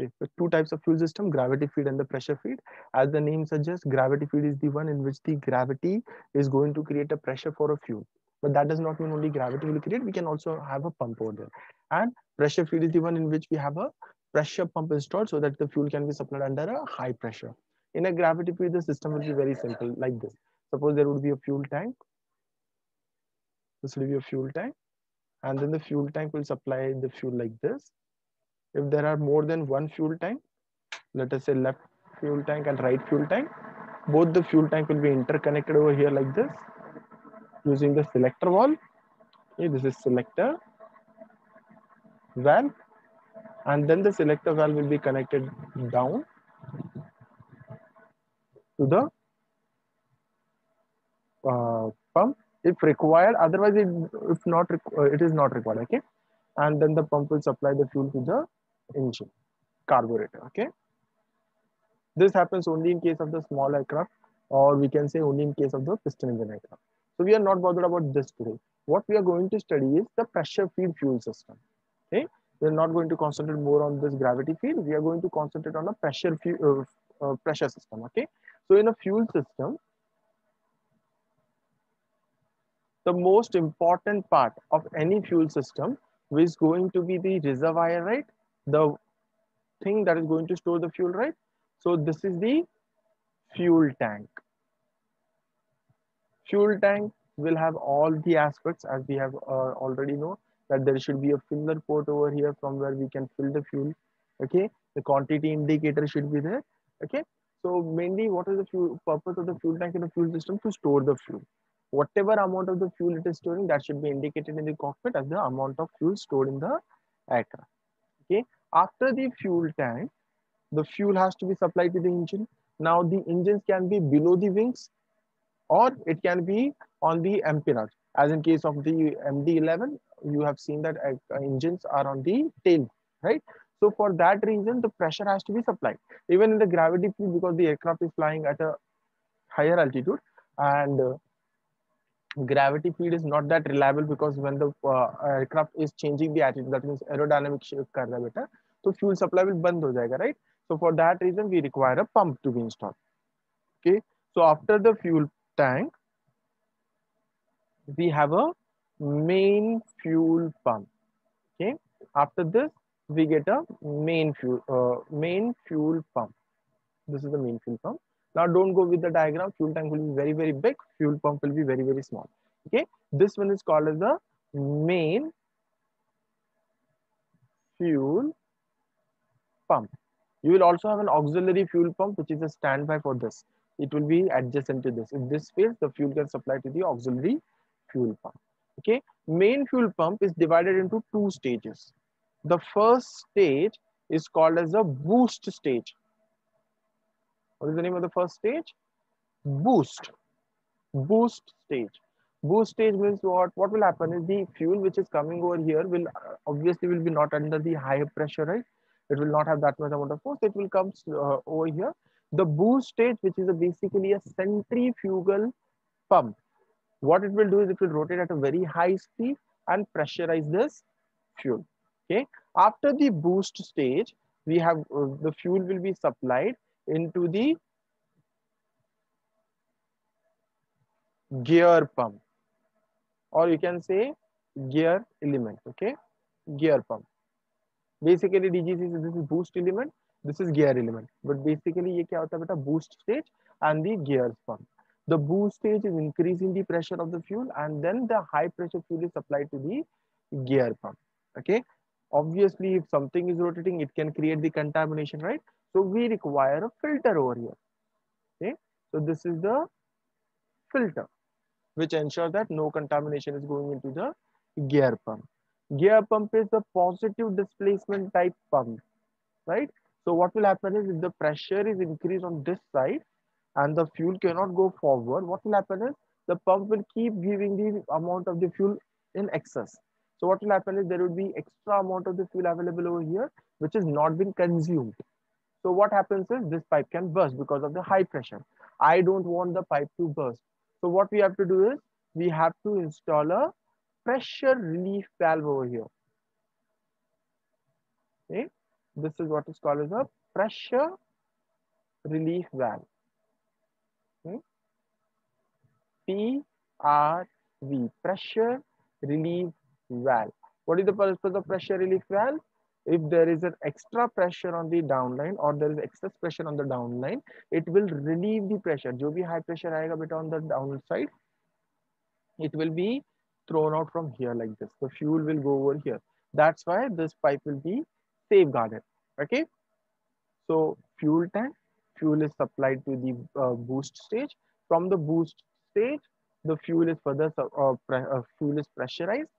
Okay, so two types of fuel system, gravity feed and the pressure feed. As the name suggests, gravity feed is the one in which the gravity is going to create a pressure for a fuel. But that does not mean only gravity will create, we can also have a pump over there. And pressure feed is the one in which we have a pressure pump installed so that the fuel can be supplied under a high pressure. In a gravity feed, the system will be very simple like this. Suppose there would be a fuel tank. This will be a fuel tank. And then the fuel tank will supply the fuel like this if there are more than one fuel tank, let us say left fuel tank and right fuel tank, both the fuel tank will be interconnected over here like this using the selector valve. Okay, this is selector valve. And then the selector valve will be connected down to the uh, pump. If required otherwise it if not uh, it is not required okay? And then the pump will supply the fuel to the engine carburetor okay? This happens only in case of the small aircraft or we can say only in case of the piston engine aircraft. So we are not bothered about this today. What we are going to study is the pressure feed fuel system okay? We're not going to concentrate more on this gravity feed we are going to concentrate on a pressure fuel uh, uh, pressure system okay? So in a fuel system the most important part of any fuel system is going to be the reservoir right the thing that is going to store the fuel, right? So this is the fuel tank. Fuel tank will have all the aspects as we have uh, already know that there should be a filler port over here from where we can fill the fuel. Okay, the quantity indicator should be there. Okay, so mainly what is the fuel, purpose of the fuel tank in the fuel system to store the fuel. Whatever amount of the fuel it is storing, that should be indicated in the cockpit as the amount of fuel stored in the aircraft. Okay, after the fuel tank, the fuel has to be supplied to the engine. Now the engines can be below the wings or it can be on the empennage. As in case of the MD-11, you have seen that uh, engines are on the tail, right? So for that reason, the pressure has to be supplied. Even in the gravity feed, because the aircraft is flying at a higher altitude and uh, gravity feed is not that reliable because when the uh, aircraft is changing the attitude, that means aerodynamic shift kar raha so fuel supply will band ho right? So for that reason, we require a pump to be installed. Okay. So after the fuel tank, we have a main fuel pump. Okay. After this, we get a main fuel uh, main fuel pump. This is the main fuel pump. Now don't go with the diagram. Fuel tank will be very, very big. Fuel pump will be very, very small. Okay. This one is called as the main fuel pump. You will also have an auxiliary fuel pump, which is a standby for this. It will be adjacent to this. If this fails, the fuel can supply to the auxiliary fuel pump. Okay. Main fuel pump is divided into two stages. The first stage is called as a boost stage. What is the name of the first stage? Boost. Boost stage. Boost stage means what? What will happen is the fuel which is coming over here will obviously will be not under the higher pressure, right? It will not have that much amount of force. It will come uh, over here. The boost stage, which is a basically a centrifugal pump. What it will do is it will rotate at a very high speed and pressurize this fuel. Okay. After the boost stage, we have uh, the fuel will be supplied into the gear pump. Or you can say gear element okay? Gear pump. Basically dgc this is boost element this is gear element. But basically ye kya hota beta boost stage and the gear pump. The boost stage is increasing the pressure of the fuel and then the high pressure fuel is supplied to the gear pump okay? Obviously if something is rotating it can create the contamination right so we require a filter over here okay so this is the filter which ensures that no contamination is going into the gear pump gear pump is the positive displacement type pump, right? So what will happen is if the pressure is increased on this side and the fuel cannot go forward, what will happen is the pump will keep giving the amount of the fuel in excess. So what will happen is there will be extra amount of the fuel available over here, which has not been consumed. So what happens is this pipe can burst because of the high pressure. I don't want the pipe to burst. So what we have to do is we have to install a pressure relief valve over here. Okay. this is what is called as a pressure relief valve. PRV, pressure relief valve. What is the purpose of pressure relief valve? If there is an extra pressure on the downline or there is excess pressure on the downline, it will relieve the pressure. जो भी high pressure आएगा bit on the downside, it will be thrown out from here like this. The fuel will go over here. That's why this pipe will be safeguarded. Okay. So fuel tank, fuel is supplied to the uh, boost stage. From the boost stage, the fuel is further uh, uh, fuel is pressurized.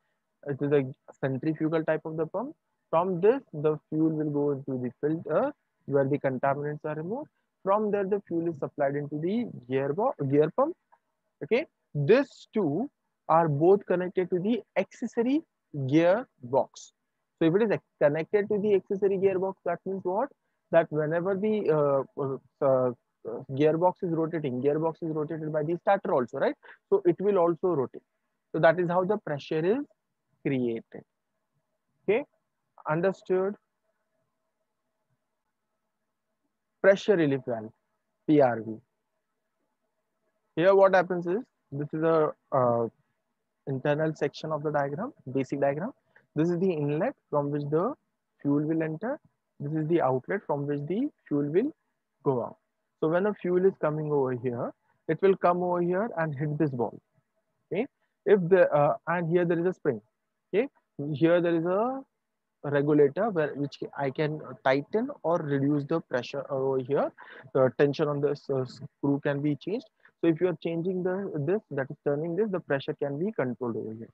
It is a centrifugal type of the pump. from this, the fuel will go into the filter where the contaminants are removed. From there, the fuel is supplied into the gear, gear pump. Okay, these two are both connected to the accessory gear box. So if it is connected to the accessory gearbox, that means what? That whenever the uh, uh, uh, gearbox is rotating, gearbox is rotated by the starter also, right? So it will also rotate. So that is how the pressure is created. Okay, understood? Pressure relief valve, PRV. Here what happens is, this is a uh, internal section of the diagram, basic diagram. This is the inlet from which the fuel will enter. This is the outlet from which the fuel will go out. So when a fuel is coming over here, it will come over here and hit this ball. Okay. If the uh, and here there is a spring. Okay. Here there is a regulator where which I can tighten or reduce the pressure over here. The tension on the uh, screw can be changed. So if you are changing the this, that is turning this, the pressure can be controlled over here.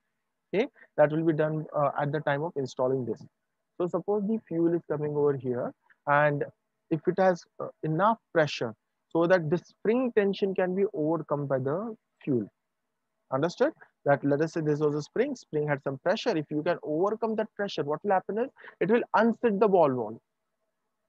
Okay, that will be done uh, at the time of installing this. So suppose the fuel is coming over here, and if it has uh, enough pressure so that the spring tension can be overcome by the fuel. Understood? That let us say this was a spring, spring had some pressure. If you can overcome that pressure, what will happen is it will unseat the ball valve.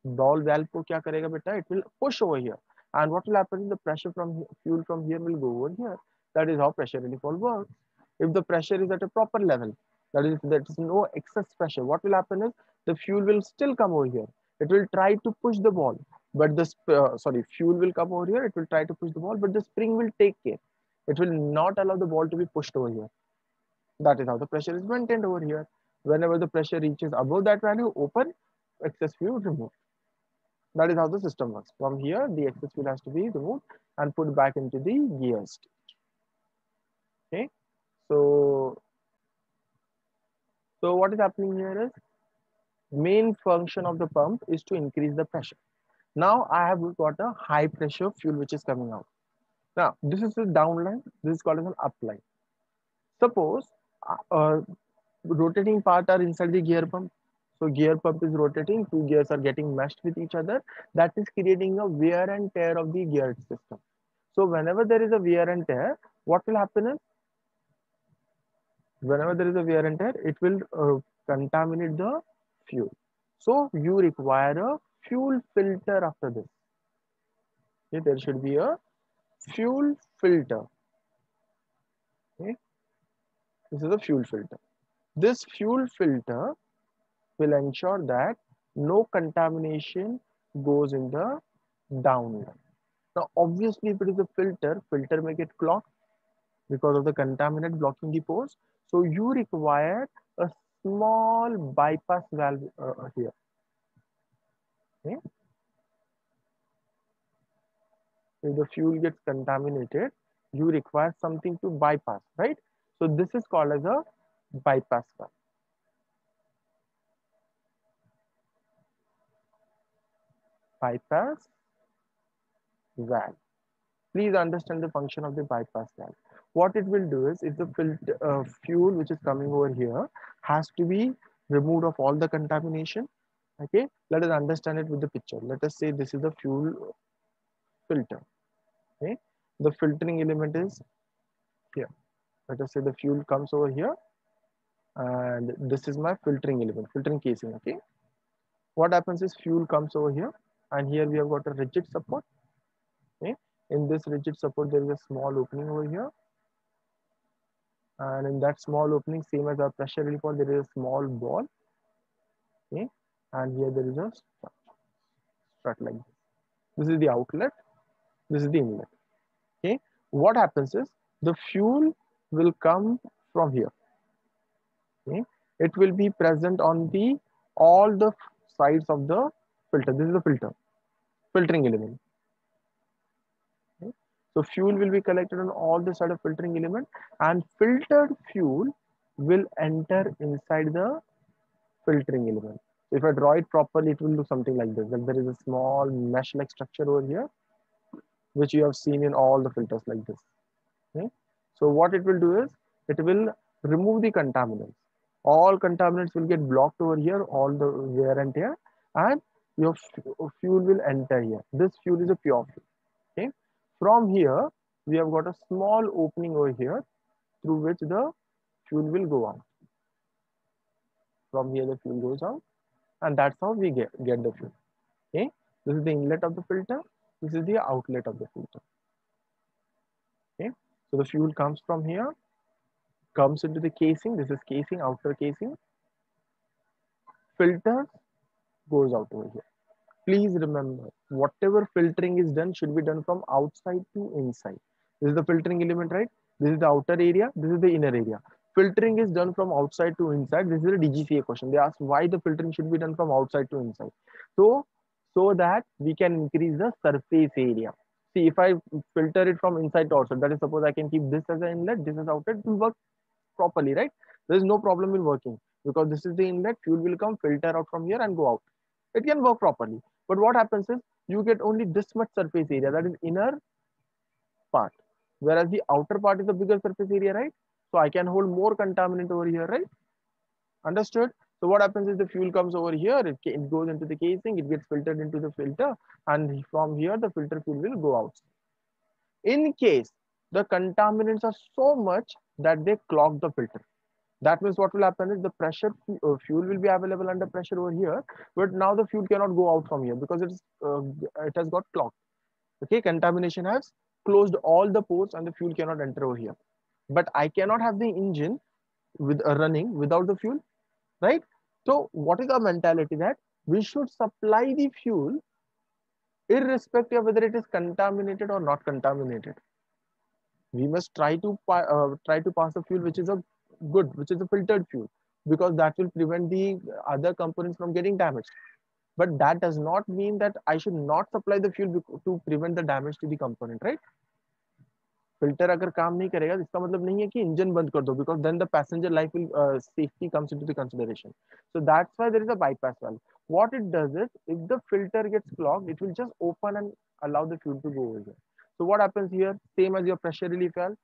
Ball valve kya karega beta? It will push over here. And what will happen is the pressure from fuel from here will go over here. That is how pressure relief valve works. If the pressure is at a proper level, that is, there is no excess pressure, what will happen is the fuel will still come over here. It will try to push the ball, but the, uh, sorry, fuel will come over here. It will try to push the ball, but the spring will take care. It will not allow the ball to be pushed over here. That is how the pressure is maintained over here. Whenever the pressure reaches above that value, open, excess fuel removed. That is how the system works. From here, the excess fuel has to be removed and put back into the gear state. Okay, so so what is happening here is main function of the pump is to increase the pressure. Now I have got a high pressure fuel which is coming out. Now this is the downline. This is called as an upline. Suppose uh, uh, rotating part are inside the gear pump so gear pump is rotating, two gears are getting meshed with each other. That is creating a wear and tear of the gear system. So whenever there is a wear and tear, what will happen is, whenever there is a wear and tear, it will uh, contaminate the fuel. So you require a fuel filter after this. Okay, there should be a fuel filter. Okay. This is a fuel filter. This fuel filter will ensure that no contamination goes in the downline. Now, obviously, if it is a filter, filter may get clogged because of the contaminant blocking the pores. So you require a small bypass valve uh, here. Okay. If the fuel gets contaminated, you require something to bypass, right? So this is called as a bypass valve. bypass valve. Please understand the function of the bypass valve. What it will do is if the filter, uh, fuel which is coming over here has to be removed of all the contamination. Okay, let us understand it with the picture. Let us say this is the fuel filter. Okay, the filtering element is here. Let us say the fuel comes over here. And this is my filtering element, filtering casing. Okay, what happens is fuel comes over here. And here we have got a rigid support okay? In this rigid support there is a small opening over here. And in that small opening same as our pressure relief there is a small ball okay? And here there is a strut, strut like this. This is the outlet, this is the inlet. Okay, what happens is the fuel will come from here. Okay, it will be present on the all the sides of the filter. This is the filter, filtering element. Okay. So fuel will be collected on all the side of filtering element and filtered fuel will enter inside the filtering element. So if I draw it properly, it will look something like this. Like there is a small mesh-like structure over here, which you have seen in all the filters like this. Okay. So what it will do is, it will remove the contaminants. All contaminants will get blocked over here, all the wear and tear, and your fuel will enter here. This fuel is a pure fuel. Okay. From here, we have got a small opening over here through which the fuel will go out. From here, the fuel goes out, and that's how we get, get the fuel. Okay, this is the inlet of the filter. This is the outlet of the filter. Okay, so the fuel comes from here, comes into the casing. This is casing, outer casing. Filters goes out over here. Please remember, whatever filtering is done should be done from outside to inside. This is the filtering element, right? This is the outer area. This is the inner area filtering is done from outside to inside. This is a DGCA question. They ask why the filtering should be done from outside to inside. So, so that we can increase the surface area. See, if I filter it from inside to outside, that is suppose I can keep this as an inlet, this as outlet, it will work properly, right? There is no problem in working because this is the inlet, fuel will come, filter out from here and go out. It can work properly. But what happens is you get only this much surface area, that is inner part. Whereas the outer part is the bigger surface area, right? So I can hold more contaminant over here, right? Understood? So what happens is the fuel comes over here, it, it goes into the casing, it gets filtered into the filter, and from here the filter fuel will go out. In case the contaminants are so much that they clog the filter. That means what will happen is the pressure uh, fuel will be available under pressure over here, but now the fuel cannot go out from here because it's uh, it has got clogged. Okay, contamination has closed all the ports and the fuel cannot enter over here but I cannot have the engine with uh, running without the fuel, right? So what is our mentality that we should supply the fuel irrespective of whether it is contaminated or not contaminated. We must try to uh, try to pass a fuel which is a good, which is a filtered fuel, because that will prevent the other components from getting damaged. But that does not mean that I should not supply the fuel to prevent the damage to the component, right? Filter अगर काम नहीं करेगा इसका मतलब नहीं है कि engine बंद कर दो because then the passenger life will safety comes into the consideration so that's why there is a bypass valve it does is if the filter gets clogged it will just open and allow the fuel to go over so what happens here same as your pressure relief valve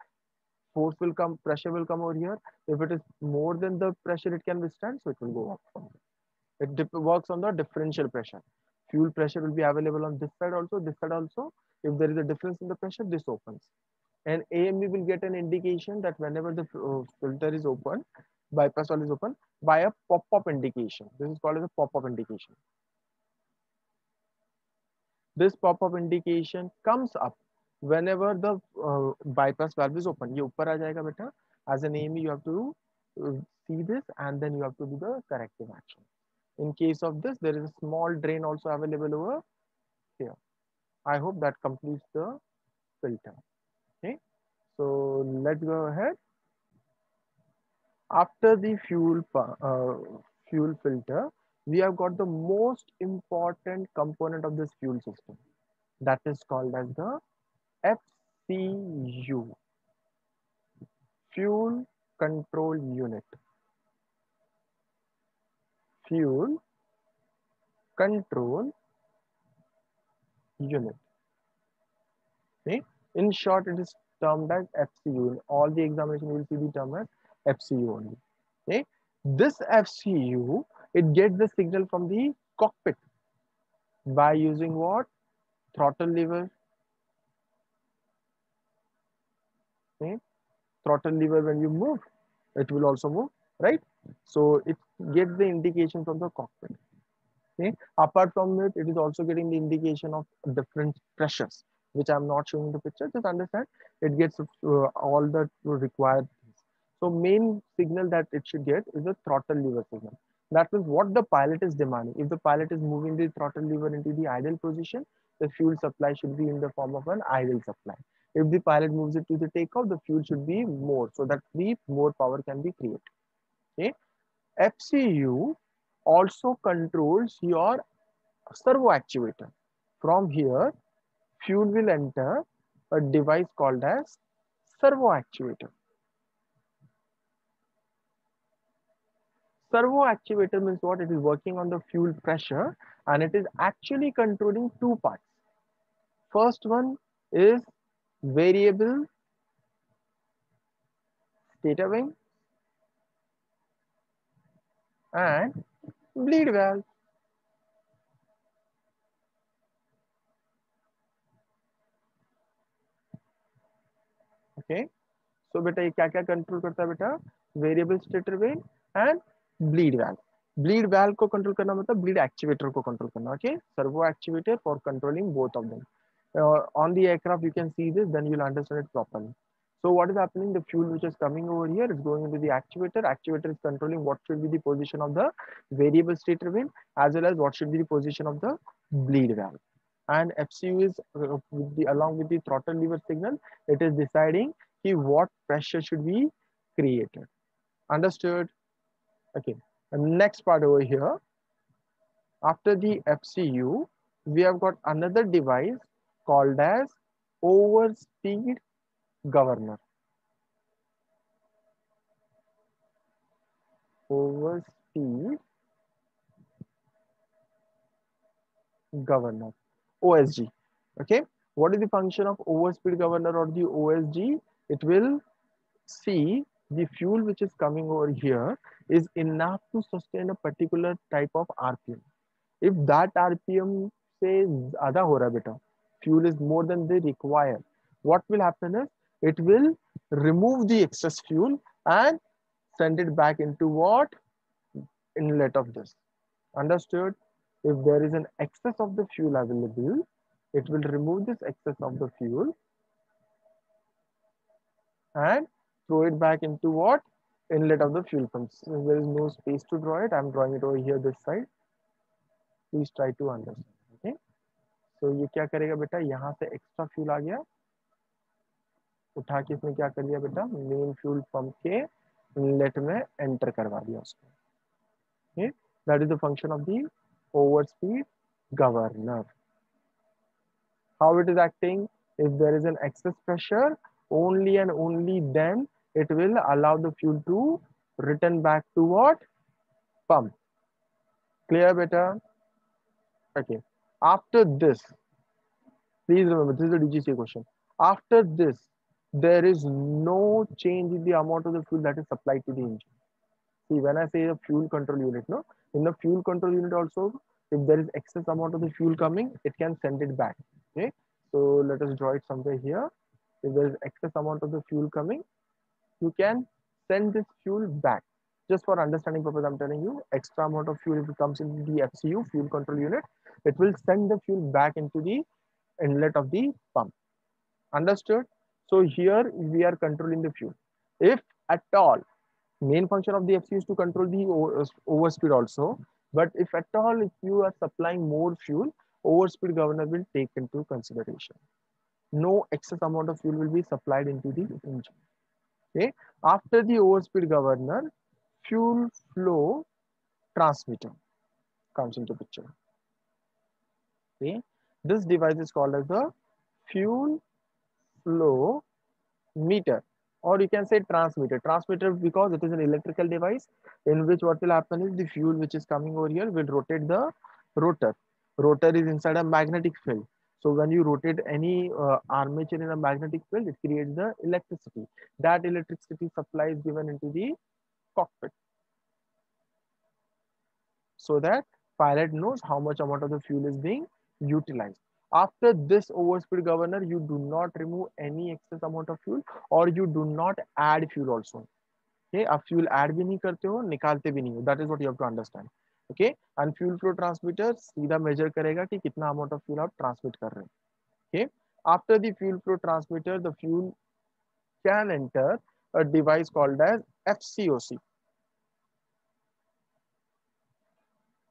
force will come pressure will come over here if it is more than the pressure it can withstand so it will go up it works on the differential pressure fuel pressure will be available on this side also this side also if there is a difference in the pressure this opens and AME will get an indication that whenever the uh, filter is open, bypass valve is open by a pop-up indication. This is called as a pop-up indication. This pop-up indication comes up whenever the uh, bypass valve is open. ये ऊपर आ जाएगा बेटा. As an AME, you have to uh, see this and then you have to do the corrective action. In case of this, there is a small drain also available over here. I hope that completes the filter. So let's go ahead. After the fuel uh, fuel filter, we have got the most important component of this fuel system. That is called as the FCU, Fuel Control Unit. Fuel Control Unit. Okay. In short, it is termed as FCU. In all the examination, you will see the term as FCU only. Okay. This FCU, it gets the signal from the cockpit by using what? Throttle lever. Okay. Throttle lever when you move, it will also move, right? So it gets the indication from the cockpit. Okay. Apart from it, it is also getting the indication of different pressures which I'm not showing the picture, just understand it gets uh, all the required things. So main signal that it should get is a throttle lever signal. that means what the pilot is demanding. If the pilot is moving the throttle lever into the idle position the fuel supply should be in the form of an idle supply. If the pilot moves it to the takeoff the fuel should be more so that the more power can be created. Okay? Fcu also controls your servo actuator. From here fuel will enter a device called as servo actuator. Servo actuator means what? It is working on the fuel pressure and it is actually controlling two parts. First one is variable stator vane and bleed valve. Okay so बेटा ये क्या क्या control करता है बेटा variable stator vane and bleed valve bleed valve को control करना मतलब ब्लीड एक्टिवेटर को कंट्रोल करना okay servo activator for controlling both of them on the aircraft you can see this then you'll understand it properly so what is happening the fuel which is coming over here is going into the actuator actuator is controlling what should be the position of the variable stator wing as well as what should be the position of the bleed valve and FCU is uh, with the, along with the throttle lever signal, it is deciding ki what pressure should be created. Understood? Okay. The next part over here, after the FCU, we have got another device called as overspeed governor. Overspeed governor. OSG. Okay, what is the function of overspeed governor or the OSG? It will see the fuel which is coming over here is enough to sustain a particular type of RPM. If that RPM says ada ho beta, fuel is more than they require, what will happen is it will remove the excess fuel and send it back into what? Inlet of this. Understood? If there is an excess of the fuel available, it will remove this excess of the fuel and throw it back into what? Inlet of the fuel pump. Since there is no space to draw it, I'm drawing it over here this side. Please try to understand. Okay. So ये क्या करेगा बेटा यहाँ से extra fuel आ गया उठा के इसमें क्या कर लिया बेटा मेन फ्यूल पंप के इनलेट में एंटर करवा दिया उसको that is the function of the overspeed governor. How it is acting? If there is an excess pressure, only and only then it will allow the fuel to return back to what? Pump. Clear better? Okay. After this, please remember, this is a DGCA question. After this, there is no change in the amount of the fuel that is supplied to the engine. See, when I say a fuel control unit, no, in the fuel control unit also, if there is excess amount of the fuel coming, it can send it back. Okay, so let us draw it somewhere here. If there is excess amount of the fuel coming, you can send this fuel back. Just for understanding purpose, I'm telling you, extra amount of fuel if it comes into the FCU, fuel control unit, it will send the fuel back into the inlet of the pump. Understood? So here we are controlling the fuel. If at all main function of the FCU is to control the uh, overspeed also. But if at all, if you are supplying more fuel, overspeed governor will take into consideration. No excess amount of fuel will be supplied into the engine. Okay. After the overspeed governor, fuel flow transmitter comes into picture. Okay. This device is called as the fuel flow meter or you can say transmitter. Transmitter because it is an electrical device in which what will happen is the fuel which is coming over here will rotate the rotor. Rotor is inside a magnetic field. So when you rotate any uh, armature in a magnetic field it creates the electricity. That electricity supply is given into the cockpit. So that pilot knows how much amount of the fuel is being utilized after this overspeed governor, you do not remove any excess amount of fuel or you do not add fuel also. Okay, आप fuel add भी नहीं करते हो निकालते भी नहीं हो that is what you have to understand. Okay, and fuel flow transmitter सीधा measure करेगा कि कितना amount of fuel आप transmit कर रहे हो. Okay, after the fuel flow transmitter, the fuel can enter a device called as FCOC.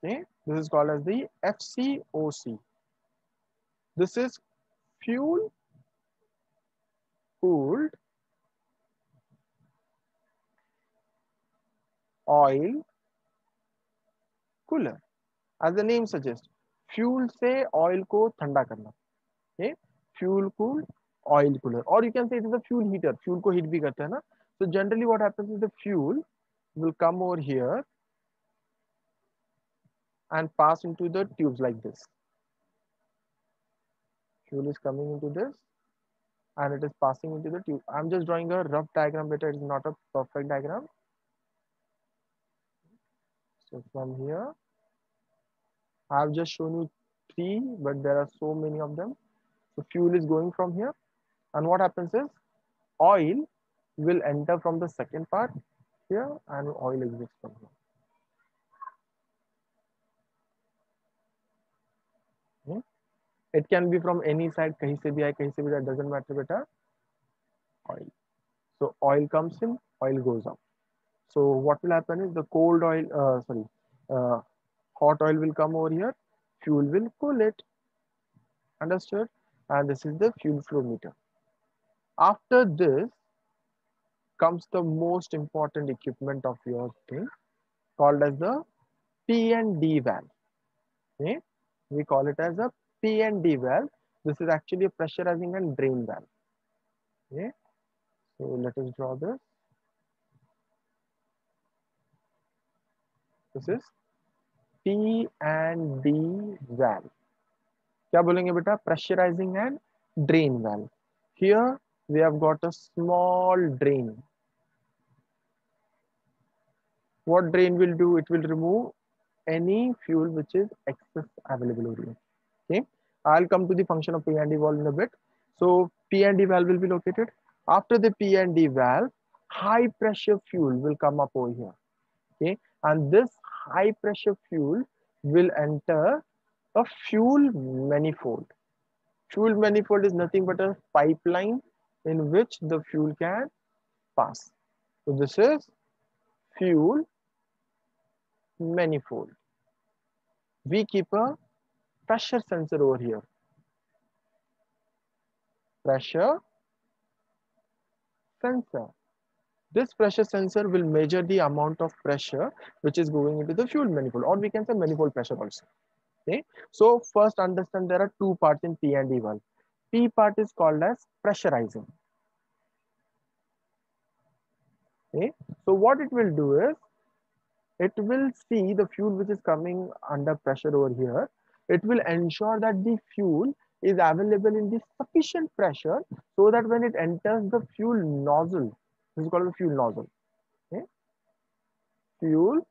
Okay, this is called as the FCOC. This is fuel cooled oil cooler. As the name suggests, fuel से oil को ठंडा करना. Okay, fuel cooled oil cooler, or you can say it is a fuel heater. Fuel को heat भी करते हैं ना. So generally, what happens is the fuel will come over here and pass into the tubes like this. Fuel is coming into this and it is passing into the tube. I'm just drawing a rough diagram better. It's not a perfect diagram. So from here, I've just shown you three, but there are so many of them. So fuel is going from here. And what happens is oil will enter from the second part here and oil exits from here. It can be from any side kahin se bhi aaye kahin se bhi that doesn't matter beta. Oil. So oil comes in oil goes out. So what will happen is the cold oil uh, sorry uh, hot oil will come over here. Fuel will cool it understood? And this is the fuel flow meter. After this comes the most important equipment of your thing called as the P and D valve okay? We call it as a P and D valve. This is actually a pressurizing and drain valve. Okay. So let us draw this. This is P and D valve. क्या बोलेंगे बेटा pressurizing and drain valve. Here we have got a small drain. What drain will do? It will remove any fuel which is excess available over here. I'll come to the function of P and D valve in a bit. So P and D valve will be located. After the P and D valve, high pressure fuel will come up over here. Okay, and this high pressure fuel will enter a fuel manifold. Fuel manifold is nothing but a pipeline in which the fuel can pass. So this is fuel manifold. We keep a pressure sensor over here. Pressure sensor. This pressure sensor will measure the amount of pressure which is going into the fuel manifold or we can say manifold pressure also. Okay. So first understand there are two parts in P and D valve. P part is called as pressurizing. Okay. So what it will do is it will see the fuel which is coming under pressure over here it will ensure that the fuel is available in the sufficient pressure so that when it enters the fuel nozzle, this is called the fuel nozzle. Okay? Fuel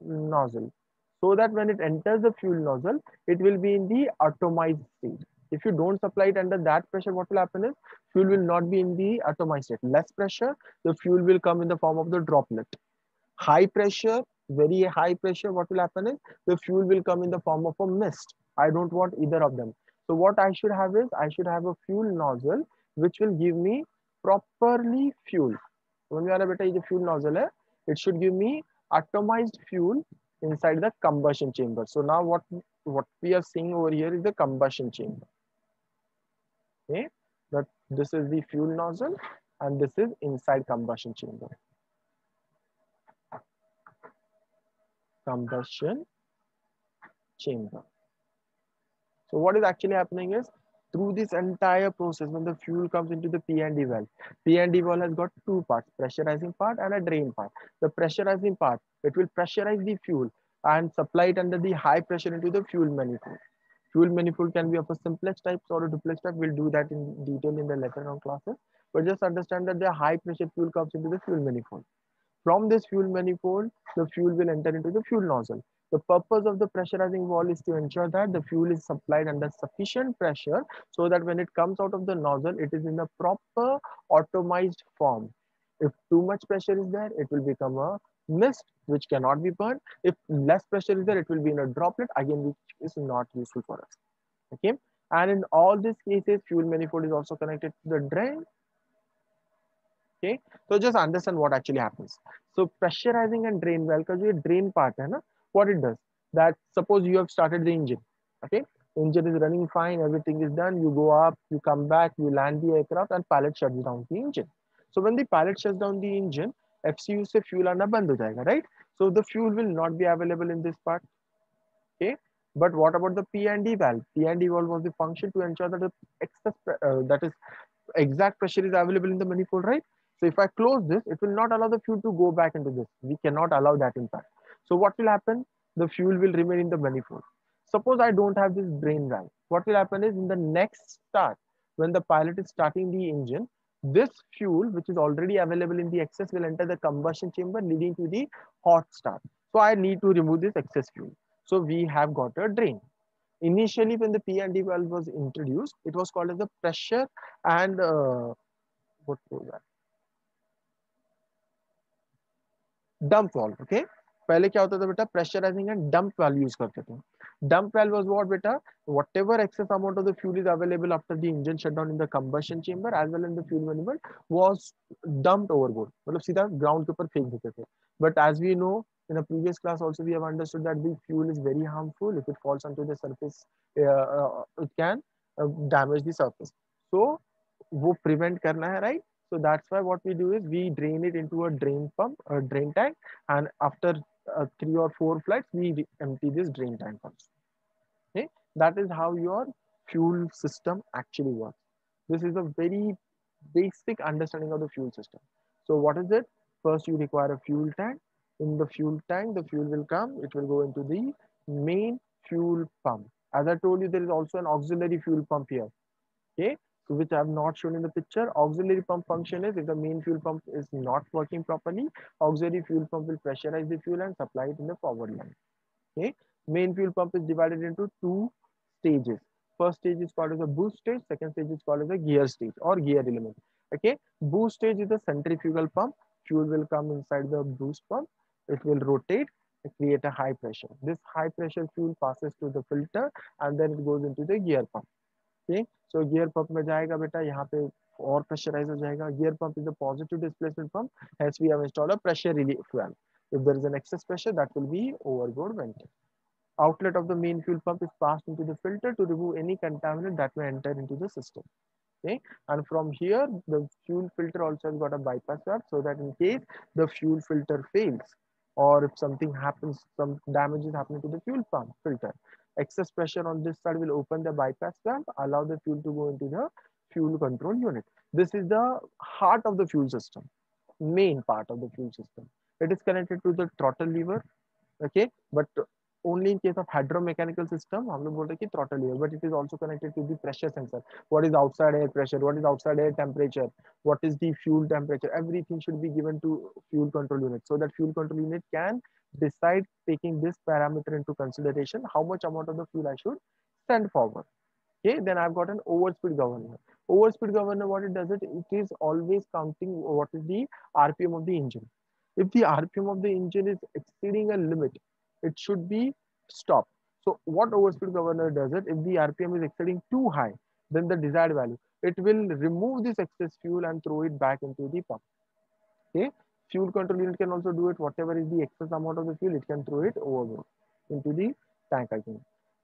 nozzle. So that when it enters the fuel nozzle, it will be in the atomized state. If you don't supply it under that pressure, what will happen is fuel will not be in the atomized state. Less pressure, the fuel will come in the form of the droplet. High pressure, very high pressure, what will happen is the fuel will come in the form of a mist. I don't want either of them. So what I should have is I should have a fuel nozzle which will give me properly fuel. When we are a beta fuel nozzle, it should give me atomized fuel inside the combustion chamber. So now what, what we are seeing over here is the combustion chamber. Okay, that this is the fuel nozzle and this is inside combustion chamber. Combustion chamber. So what is actually happening is through this entire process, when the fuel comes into the P&D valve, P&D valve has got two parts, pressurizing part and a drain part. The pressurizing part, it will pressurize the fuel and supply it under the high pressure into the fuel manifold. Fuel manifold can be of a simplex type or a duplex type. We'll do that in detail in the later on classes. But just understand that the high pressure fuel comes into the fuel manifold. From this fuel manifold, the fuel will enter into the fuel nozzle. The purpose of the pressurizing valve is to ensure that the fuel is supplied under sufficient pressure so that when it comes out of the nozzle, it is in a proper atomized form. If too much pressure is there, it will become a mist which cannot be burned. If less pressure is there, it will be in a droplet, again, which is not useful for us. Okay. And in all these cases, fuel manifold is also connected to the drain okay? So just understand what actually happens. So pressurizing and drain well because your drain part and what it does that suppose you have started the engine okay? Engine is running fine everything is done you go up you come back you land the aircraft and pilot shuts down the engine. So when the pilot shuts down the engine fcu say fuel and a ho jayega right? So the fuel will not be available in this part okay? But what about the P and D valve? P and D valve was the function to ensure that the excess uh, that is exact pressure is available in the manifold, right? So if I close this, it will not allow the fuel to go back into this. We cannot allow that impact. So what will happen? The fuel will remain in the manifold. Suppose I don't have this drain valve. What will happen is in the next start, when the pilot is starting the engine, this fuel, which is already available in the excess, will enter the combustion chamber, leading to the hot start. So I need to remove this excess fuel. So we have got a drain. Initially, when the P and D valve was introduced, it was called as the pressure and uh, what was that? Dump valve. Okay. पहले क्या होता था बेटा pressurising and dump valve use करते थे dump valve was what beta whatever excess amount of the fuel is available after the engine shutdown in the combustion chamber as well as the fuel manifold was dumped overboard मतलब सीधा ground के ऊपर फेंक देते थे but as we know in a previous class also we have understood that the fuel is very harmful if it falls onto the surface uh, uh, it can uh, damage the surface so वो prevent करना है right so that's why what we do is we drain it into a drain pump a drain tank and after uh, three or four flights we empty this drain tank also okay? That is how your fuel system actually works. This is a very basic understanding of the fuel system. So what is it? First you require a fuel tank. In the fuel tank, the fuel will come, it will go into the main fuel pump. As I told you, there is also an auxiliary fuel pump here. Okay, which I have not shown in the picture. Auxiliary pump function is if the main fuel pump is not working properly, auxiliary fuel pump will pressurize the fuel and supply it in the forward line. Okay, main fuel pump is divided into two stages. First stage is called as a boost stage, second stage is called as a gear stage or gear element. Okay, boost stage is a centrifugal pump. Fuel will come inside the boost pump it will rotate and create a high pressure. This high pressure fuel passes to the filter and then it goes into the gear pump. Okay, so gear pump में जाएगा बेटा यहाँ पे और pressurize हो जाएगा. Gear pump is a positive displacement pump. Hence we have installed a pressure relief valve. If there is an excess pressure, that will be overboard vented. Outlet of the main fuel pump is passed into the filter to remove any contaminant that may enter into the system. Okay, and from here the fuel filter also has got a bypass valve so that in case the fuel filter fails, or if something happens, some damage is happening to the fuel pump filter. Excess pressure on this side will open the bypass valve, allow the fuel to go into the fuel control unit. This is the heart of the fuel system, main part of the fuel system. It is connected to the throttle lever, okay? But only in case of hydromechanical system हम लोग बोल रहे throttle lever but it is also connected to the pressure sensor what is outside air pressure what is outside air temperature what is the fuel temperature everything should be given to fuel control unit so that fuel control unit can decide taking this parameter into consideration how much amount of the fuel I should send forward okay then I've got an overspeed governor overspeed governor what it does it it is always counting what is the RPM of the engine if the RPM of the engine is exceeding a limit it should be stopped. So what overspeed governor does it, if the RPM is exceeding too high then the desired value, it will remove this excess fuel and throw it back into the pump. Okay, fuel control unit can also do it, whatever is the excess amount of the fuel, it can throw it overboard into the tank again.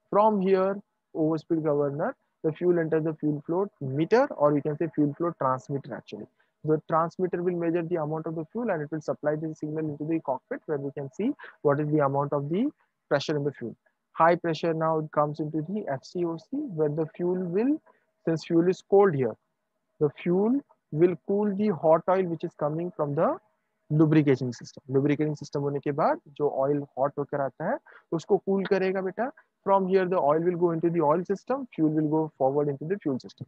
From here, overspeed governor, the fuel enters the fuel flow meter or you can say fuel flow transmitter actually the transmitter will measure the amount of the fuel and it will supply the signal into the cockpit where we can see what is the amount of the pressure in the fuel. High pressure now comes into the FCOC where the fuel will, since fuel is cold here, the fuel will cool the hot oil which is coming from the lubricating system. Lubricating system होने के बाद जो oil hot होकर आता है उसको cool करेगा बेटा. From here the oil will go into the oil system, fuel will go forward into the fuel system.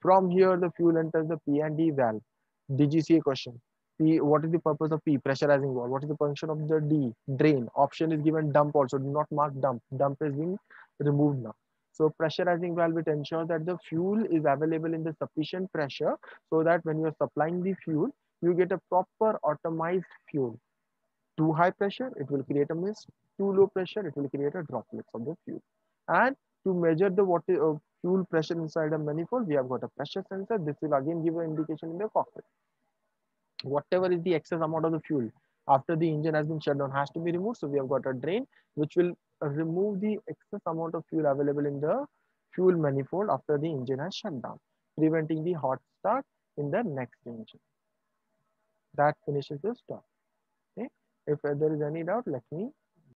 From here the fuel enters the P and D valve DGCA question. P, what is the purpose of P? Pressurizing valve. What is the function of the D? Drain. Option is given dump also. Do not mark dump. Dump is being removed now. So pressurizing valve it ensures that the fuel is available in the sufficient pressure so that when you are supplying the fuel, you get a proper atomized fuel. Too high pressure, it will create a mist. Too low pressure, it will create a droplets of the fuel. And to measure the what is, uh, fuel pressure inside a manifold, we have got a pressure sensor. This will again give an indication in the cockpit. Whatever is the excess amount of the fuel after the engine has been shut down has to be removed. So we have got a drain which will remove the excess amount of fuel available in the fuel manifold after the engine has shut down, preventing the hot start in the next engine. That finishes this talk. Okay. If there is any doubt, let me